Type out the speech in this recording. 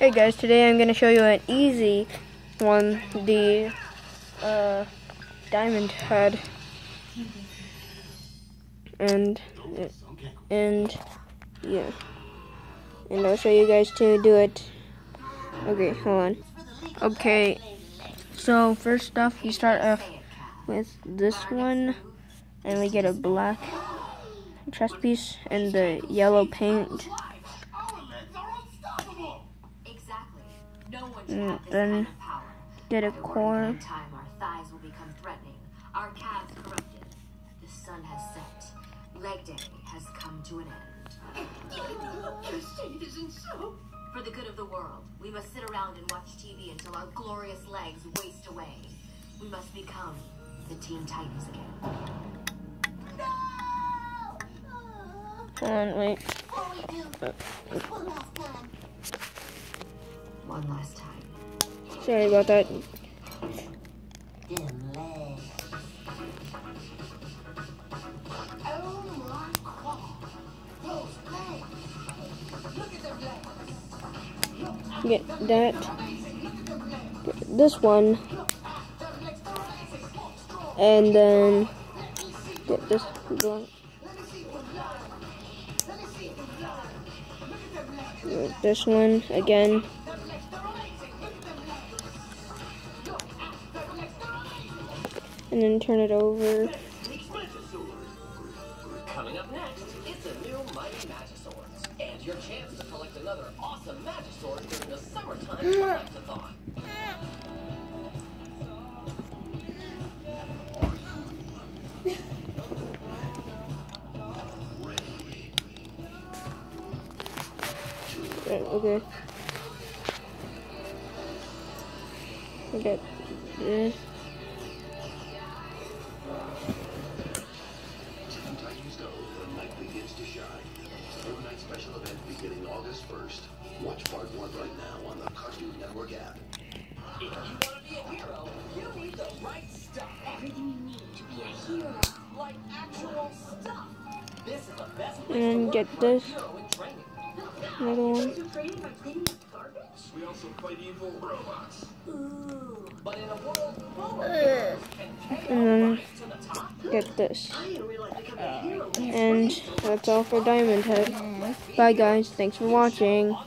Hey guys, today I'm going to show you an easy one, the uh, Diamondhead. And, and, yeah. And I'll show you guys to do it. Okay, hold on. Okay, so first off, you start off with this one, and we get a black chest piece and the yellow paint. And mm, then get a core. Time our thighs will become threatening. Our calves corrupted. The sun has set. Leg day has come to an end. it isn't so. For the good of the world, we must sit around and watch TV until our glorious legs waste away. We must become the Teen Titans again. No! Hold on, wait. One last time. Sorry about that. Get that. Get this one. And then get this one. This one again. And then turn it over. Coming up next, it's a new Mighty Magiswords, and your chance to collect another awesome Magisword during the summertime collectathon. okay. Okay. This. special event beginning August 1st. Watch part one right now on the Cartoon Network app. If you want to be a hero, you need the right stuff. Everything you need to be a hero. Like actual stuff. This is the best and get this little one. We also fight evil robots. Ooh. But in a world full of get this. And that's all for Diamondhead. Bye guys, thanks for watching.